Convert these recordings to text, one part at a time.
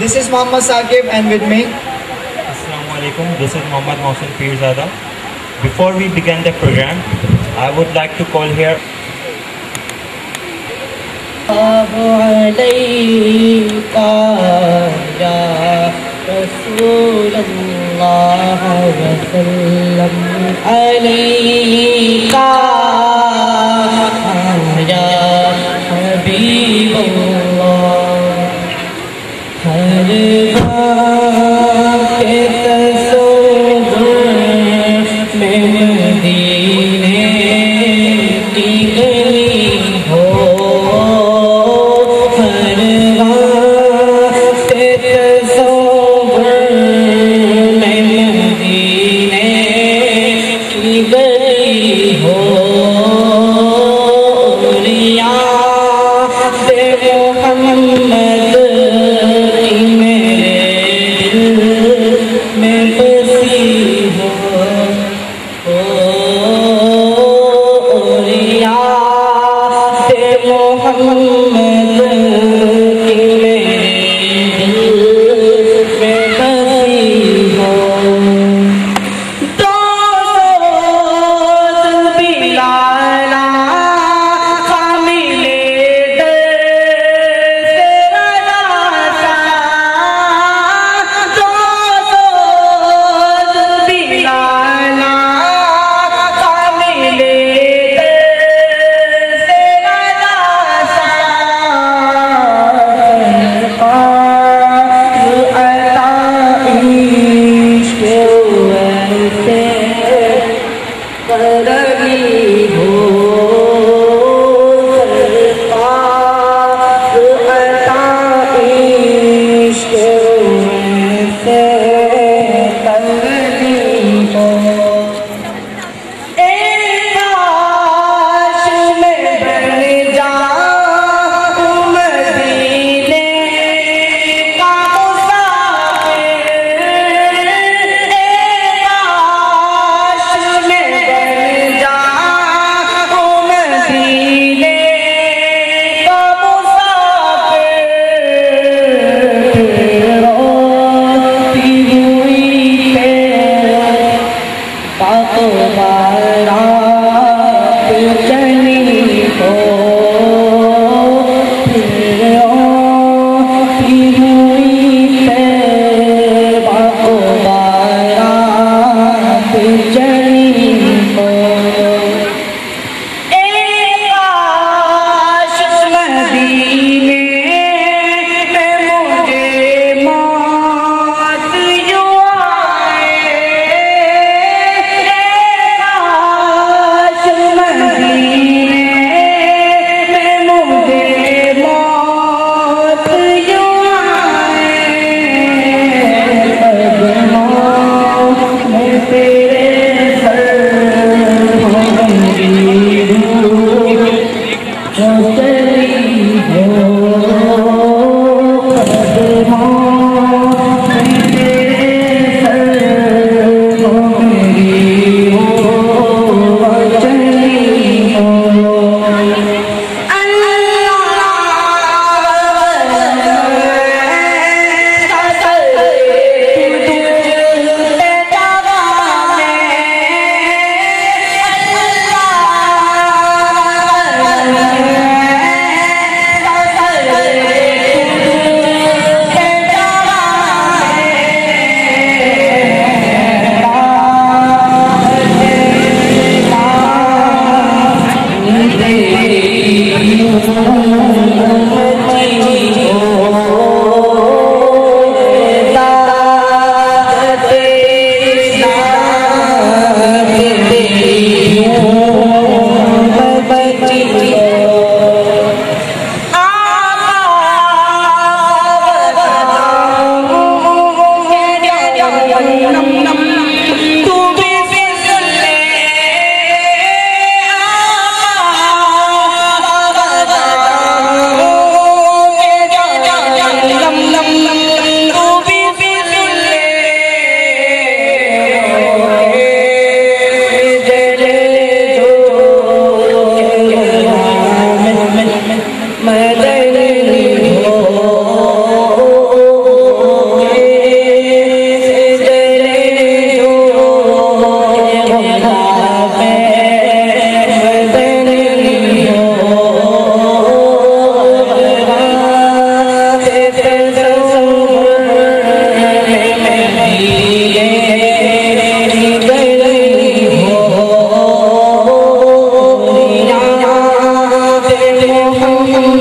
This is Muhammad Saqib and with me. Assalamu alaikum. This is Muhammad Mohsin Pirzada. Before we begin the program, I would like to call here الله عليك يا رسول الله وسلم عليك يا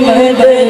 में दे